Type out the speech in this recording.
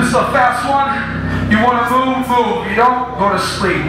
This is a fast one. You want to move, move. You don't, go to sleep.